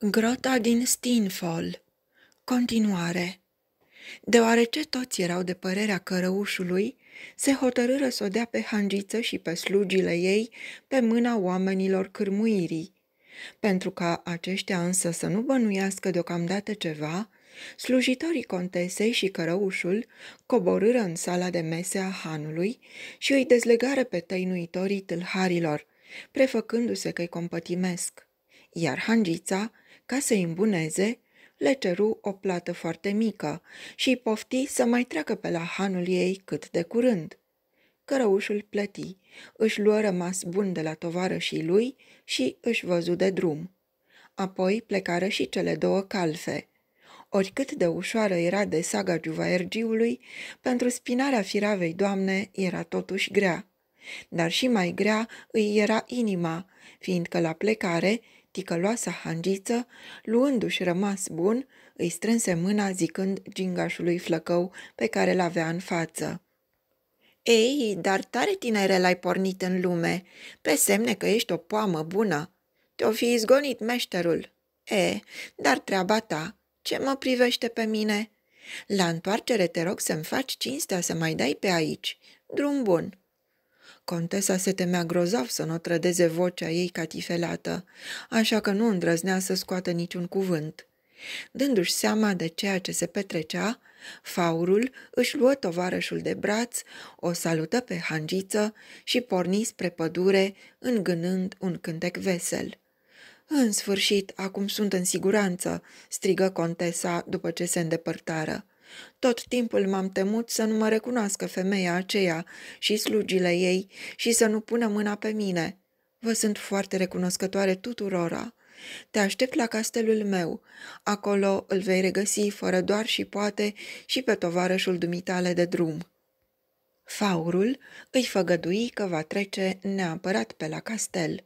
Grota din Stinfol Continuare Deoarece toți erau de părerea cărăușului, se hotărâră să o dea pe hangiță și pe slugile ei pe mâna oamenilor cârmuirii. Pentru ca aceștia însă să nu bănuiască deocamdată ceva, slujitorii contesei și cărăușul coborâră în sala de mese a hanului și îi dezlegară pe tăinuitorii tâlharilor, prefăcându-se că-i compătimesc. Iar hangița, ca să-i îmbuneze, le ceru o plată foarte mică și pofti să mai treacă pe la hanul ei cât de curând. Cărăușul plăti, își luă rămas bun de la tovarășii lui și își văzu de drum. Apoi plecară și cele două calfe. Oricât de ușoară era de saga juvaergiului, pentru spinarea firavei doamne era totuși grea. Dar și mai grea îi era inima, fiindcă la plecare ticăloasa hangiță, luându-și rămas bun, îi strânse mâna zicând gingașului flăcău pe care l-avea în față. Ei, dar tare tinere l-ai pornit în lume, pe semne că ești o poamă bună. Te-o fi izgonit meșterul. E, dar treaba ta, ce mă privește pe mine? La întoarcere te rog să-mi faci cinstea să mai dai pe aici. Drum bun. Contesa se temea grozav să nu trădeze vocea ei catifelată, așa că nu îndrăznea să scoată niciun cuvânt. Dându-și seama de ceea ce se petrecea, faurul își luă tovarășul de braț, o salută pe hangiță și porni spre pădure, îngânând un cântec vesel. În sfârșit, acum sunt în siguranță," strigă contesa după ce se îndepărtară. Tot timpul m-am temut să nu mă recunoască femeia aceea și slugile ei și să nu pună mâna pe mine. Vă sunt foarte recunoscătoare tuturora. Te aștept la castelul meu. Acolo îl vei regăsi fără doar și poate și pe tovarășul dumitale de drum. Faurul îi făgădui că va trece neapărat pe la castel.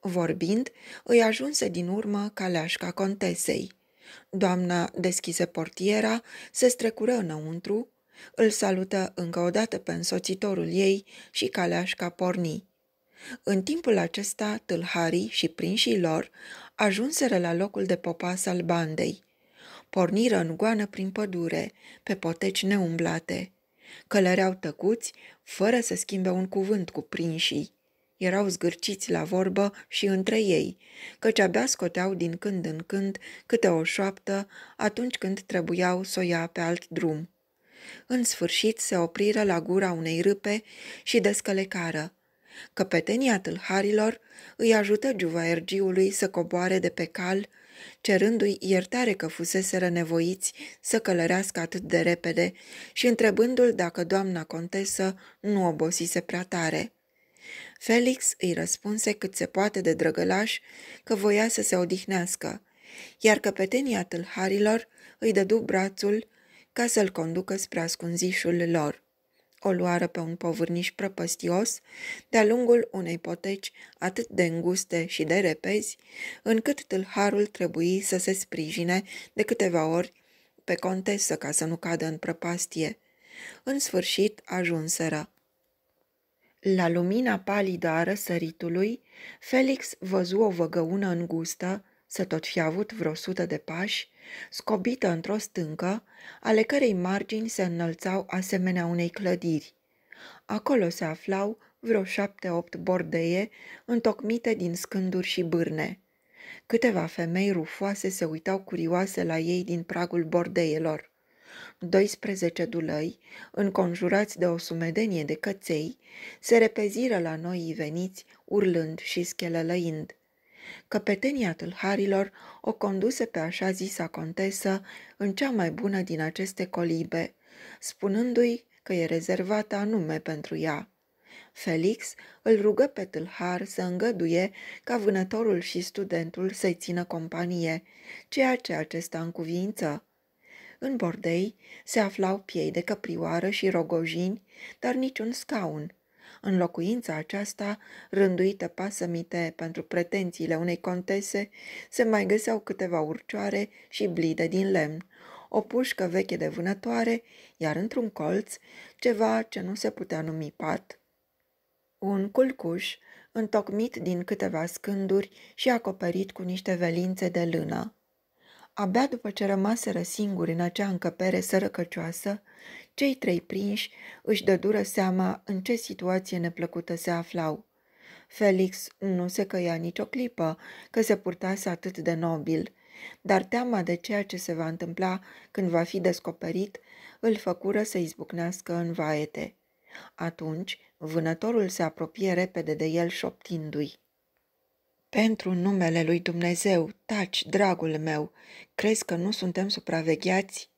Vorbind, îi ajunse din urmă caleașca contesei. Doamna deschise portiera, se strecură înăuntru, îl salută încă o dată pe însoțitorul ei și caleașca porni. În timpul acesta, tâlharii și prinșii lor ajunseră la locul de popas al bandei. Porniră în goană prin pădure, pe poteci neumblate. Călăreau tăcuți, fără să schimbe un cuvânt cu prinșii erau zgârciți la vorbă și între ei, căci abia scoteau din când în când câte o șoaptă atunci când trebuiau să o ia pe alt drum. În sfârșit se opriră la gura unei râpe și descălecară. Căpetenia tâlharilor îi ajută juvaergiului să coboare de pe cal, cerându-i iertare că fuseseră nevoiți să călărească atât de repede și întrebându-l dacă doamna contesă nu obosise prea tare. Felix îi răspunse cât se poate de drăgălaș că voia să se odihnească, iar căpetenia tâlharilor îi dădu brațul ca să-l conducă spre ascunzișul lor. O luară pe un povârniș prăpăstios, de-a lungul unei poteci atât de înguste și de repezi, încât tâlharul trebuie să se sprijine de câteva ori pe contesă ca să nu cadă în prăpastie. În sfârșit ajunseră. La lumina palidă a răsăritului, Felix văzu o văgăună îngustă, să tot fi avut vreo sută de pași, scobită într-o stâncă, ale cărei margini se înălțau asemenea unei clădiri. Acolo se aflau vreo șapte-opt bordeie, întocmite din scânduri și bârne. Câteva femei rufoase se uitau curioase la ei din pragul bordeielor. 12 dulăi, înconjurați de o sumedenie de căței, se repeziră la noi veniți, urlând și schelălăind. Căpetenia tâlharilor o conduse pe așa zisa contesă în cea mai bună din aceste colibe, spunându-i că e rezervată anume pentru ea. Felix îl rugă pe tâlhar să îngăduie ca vânătorul și studentul să-i țină companie, ceea ce acesta încuvință. În bordei se aflau piei de căprioară și rogojini, dar niciun scaun. În locuința aceasta, rânduită pasămite pentru pretențiile unei contese, se mai găseau câteva urcioare și blide din lemn, o pușcă veche de vânătoare, iar într-un colț ceva ce nu se putea numi pat. Un culcuș, întocmit din câteva scânduri și acoperit cu niște velințe de lână. Abia după ce rămaseră singuri în acea încăpere sărăcăcioasă, cei trei prinși își dădură seama în ce situație neplăcută se aflau. Felix nu se căia nicio clipă că se purtase atât de nobil, dar teama de ceea ce se va întâmpla când va fi descoperit îl făcură să izbucnească în vaete. Atunci, vânătorul se apropie repede de el șoptindu-i. Pentru numele lui Dumnezeu, taci, dragul meu, crezi că nu suntem supravegheați?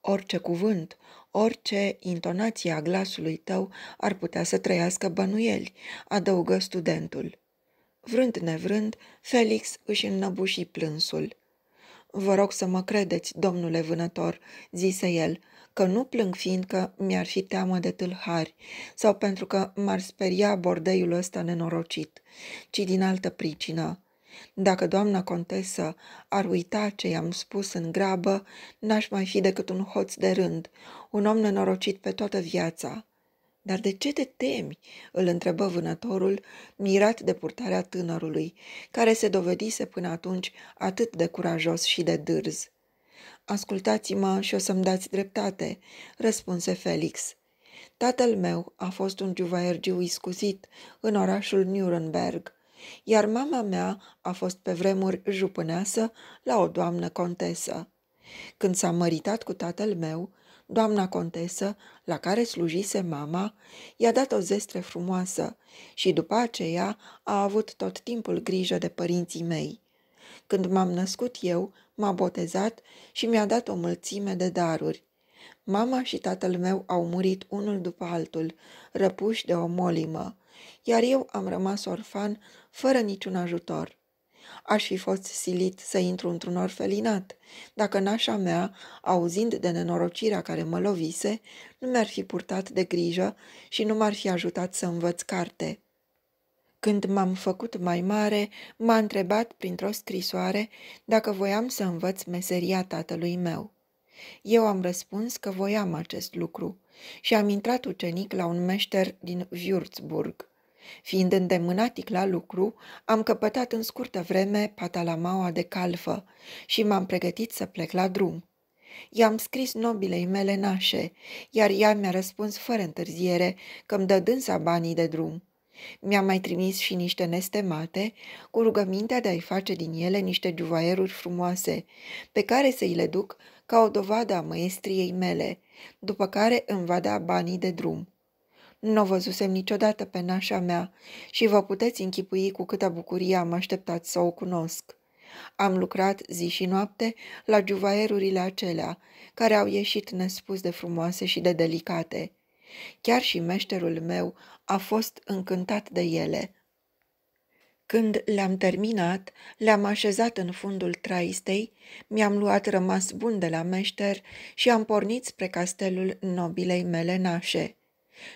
Orice cuvânt, orice intonație a glasului tău ar putea să trăiască bănuieli, adăugă studentul. Vrând nevrând, Felix își înnăbuși plânsul. Vă rog să mă credeți, domnule vânător, zise el, că nu plâng fiindcă mi-ar fi teamă de tâlhari sau pentru că m-ar speria bordeiul ăsta nenorocit, ci din altă pricină. Dacă doamna contesă ar uita ce i-am spus în grabă, n-aș mai fi decât un hoț de rând, un om nenorocit pe toată viața. Dar de ce te temi?" îl întrebă vânătorul, mirat de purtarea tânărului, care se dovedise până atunci atât de curajos și de dârz. Ascultați-mă și o să-mi dați dreptate," răspunse Felix. Tatăl meu a fost un juvaergiu iscusit în orașul Nuremberg, iar mama mea a fost pe vremuri jupâneasă la o doamnă contesă. Când s-a măritat cu tatăl meu, doamna contesă, la care slujise mama, i-a dat o zestre frumoasă și după aceea a avut tot timpul grijă de părinții mei. Când m-am născut eu, m-a botezat și mi-a dat o mulțime de daruri. Mama și tatăl meu au murit unul după altul, răpuși de o molimă, iar eu am rămas orfan fără niciun ajutor. Aș fi fost silit să intru într-un orfelinat, dacă nașa mea, auzind de nenorocirea care mă lovise, nu mi-ar fi purtat de grijă și nu m-ar fi ajutat să învăț carte. Când m-am făcut mai mare, m-a întrebat printr-o scrisoare dacă voiam să învăț meseria tatălui meu. Eu am răspuns că voiam acest lucru și am intrat ucenic la un meșter din Würzburg. Fiind îndemânatic la lucru, am căpătat în scurtă vreme patalamaua de calfă și m-am pregătit să plec la drum. I-am scris nobilei mele nașe, iar ea mi-a răspuns fără întârziere că îmi dă dânsa banii de drum. Mi-a mai trimis și niște nestemate, cu rugămintea de a-i face din ele niște juvaieruri frumoase, pe care să-i le duc ca o dovadă a măestriei mele, după care îmi va da banii de drum. Nu o văzusem niciodată pe nașa mea și vă puteți închipui cu câtă bucurie am așteptat să o cunosc. Am lucrat zi și noapte la juvaierurile acelea, care au ieșit nespus de frumoase și de delicate. Chiar și meșterul meu a fost încântat de ele. Când le-am terminat, le-am așezat în fundul traistei, mi-am luat rămas bun de la meșter și am pornit spre castelul nobilei mele nașe.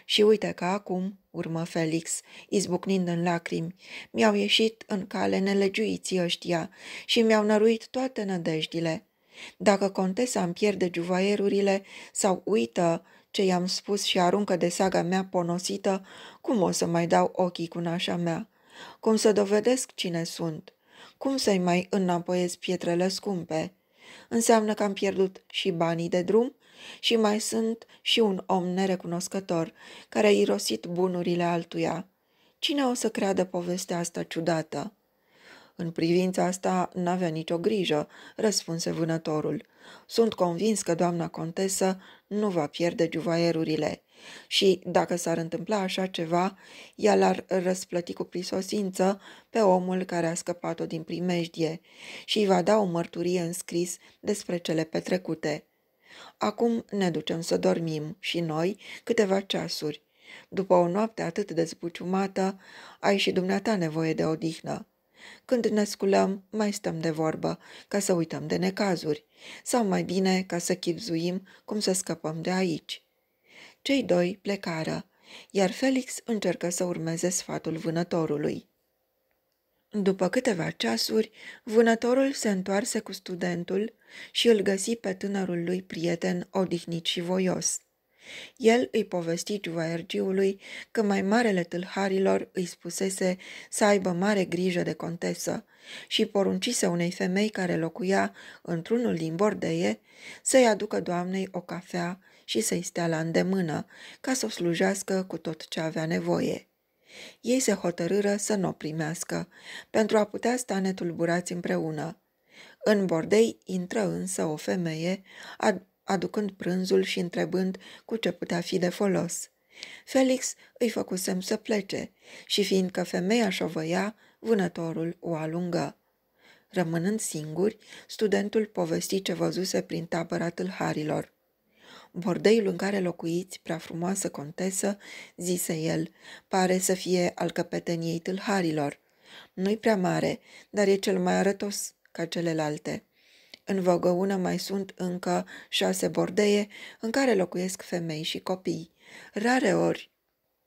Și uite că acum, urmă Felix, izbucnind în lacrimi, mi-au ieșit în cale nelegiuiții ăștia și mi-au năruit toate nădejdile. Dacă contesa îmi pierde juvaierurile sau uită ce i-am spus și aruncă de saga mea ponosită, cum o să mai dau ochii cu nașa mea? Cum să dovedesc cine sunt? Cum să-i mai înapoiez pietrele scumpe? Înseamnă că am pierdut și banii de drum și mai sunt și un om nerecunoscător care a irosit bunurile altuia. Cine o să creadă povestea asta ciudată? În privința asta n-avea nicio grijă, răspunse vânătorul. Sunt convins că doamna contesă nu va pierde juvaierurile și, dacă s-ar întâmpla așa ceva, ea l-ar răsplăti cu prisosință pe omul care a scăpat-o din primejdie și îi va da o mărturie în scris despre cele petrecute. Acum ne ducem să dormim și noi câteva ceasuri. După o noapte atât de zbuciumată, ai și dumneata nevoie de odihnă. Când ne sculăm, mai stăm de vorbă, ca să uităm de necazuri, sau mai bine ca să chipzuim cum să scăpăm de aici. Cei doi plecară, iar Felix încercă să urmeze sfatul vânătorului. După câteva ceasuri, vânătorul se întoarse cu studentul și îl găsi pe tânărul lui prieten odihnit și voios. El îi povesti juvaergiului că mai marele tâlharilor îi spusese să aibă mare grijă de contesă și poruncise unei femei care locuia într-unul din bordeie să-i aducă doamnei o cafea și să-i stea la îndemână, ca să o slujească cu tot ce avea nevoie. Ei se hotărâră să nu o primească, pentru a putea sta netulburați împreună. În bordei intră însă o femeie, aducând prânzul și întrebând cu ce putea fi de folos. Felix îi făcu semn să plece și fiindcă femeia șovăia, vânătorul o alungă. Rămânând singuri, studentul povesti ce văzuse prin tabăra tâlharilor. Bordeiul în care locuiți, prea frumoasă contesă, zise el, pare să fie al căpeteniei tâlharilor. Nu-i prea mare, dar e cel mai arătos ca celelalte. În văgăună mai sunt încă șase bordeie în care locuiesc femei și copii. Rare ori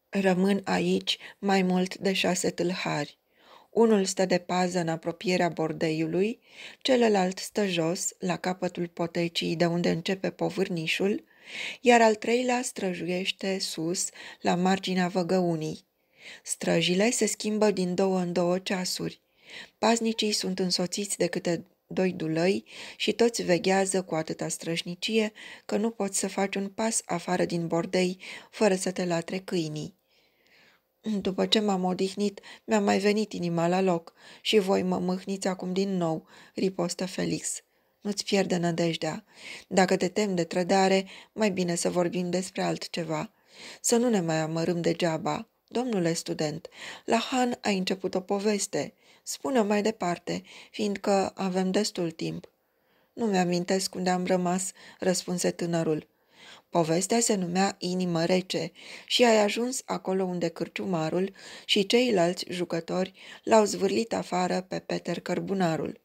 rămân aici mai mult de șase tâlhari. Unul stă de pază în apropierea bordeiului, celălalt stă jos, la capătul potecii de unde începe povârnișul, iar al treilea străjuiește sus, la marginea văgăunii. Străjile se schimbă din două în două ceasuri. Paznicii sunt însoțiți de câte doi dulăi și toți veghează cu atâta strășnicie că nu poți să faci un pas afară din bordei fără să te latre câinii. După ce m-am odihnit, mi-a mai venit inima la loc și voi mă mâhniți acum din nou, ripostă Felix. Nu-ți pierde nădejdea. Dacă te tem de trădare, mai bine să vorbim despre altceva. Să nu ne mai amărâm degeaba. Domnule student, la Han a început o poveste. Spune mai departe, fiindcă avem destul timp. Nu mi-amintesc unde am rămas, răspunse tânărul. Povestea se numea Inimă rece și ai ajuns acolo unde cârciumarul și ceilalți jucători l-au zvârlit afară pe Peter Cărbunarul.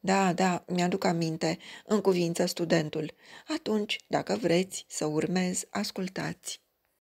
Da, da, mi-aduc aminte, în cuvință studentul. Atunci, dacă vreți să urmez, ascultați.